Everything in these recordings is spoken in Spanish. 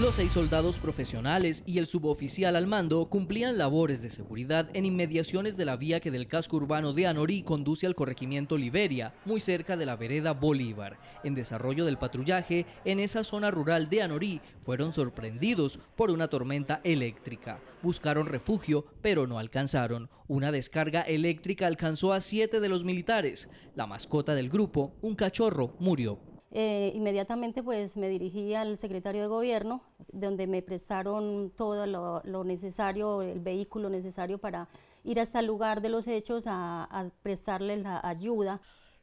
Los seis soldados profesionales y el suboficial al mando cumplían labores de seguridad en inmediaciones de la vía que del casco urbano de Anorí conduce al corregimiento Liberia, muy cerca de la vereda Bolívar. En desarrollo del patrullaje, en esa zona rural de Anorí, fueron sorprendidos por una tormenta eléctrica. Buscaron refugio, pero no alcanzaron. Una descarga eléctrica alcanzó a siete de los militares. La mascota del grupo, un cachorro, murió. Eh, inmediatamente pues me dirigí al secretario de gobierno, donde me prestaron todo lo, necesario, el vehículo necesario para ir hasta el lugar de los hechos a, a prestarles la ayuda.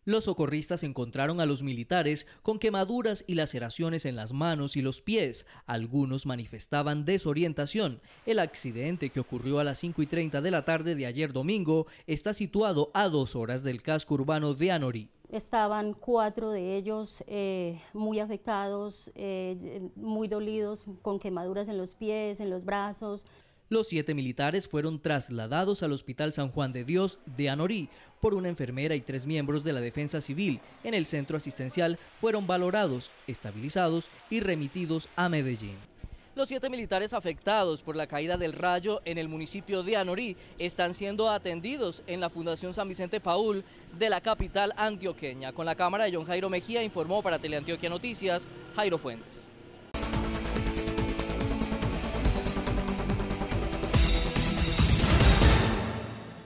Los socorristas encontraron a los militares con quemaduras y laceraciones en las manos y los pies. Algunos manifestaban desorientación. El accidente que ocurrió a las 5 y 30 de la tarde de ayer domingo está situado a dos horas del casco urbano de Anorí. Estaban cuatro de ellos eh, muy afectados, eh, muy dolidos, con quemaduras en los pies, en los brazos. Los siete militares fueron trasladados al Hospital San Juan de Dios de Anorí por una enfermera y tres miembros de la Defensa Civil. En el centro asistencial fueron valorados, estabilizados y remitidos a Medellín. Los siete militares afectados por la caída del rayo en el municipio de Anorí están siendo atendidos en la Fundación San Vicente Paul de la capital antioqueña. Con la cámara de John Jairo Mejía informó para Teleantioquia Noticias Jairo Fuentes.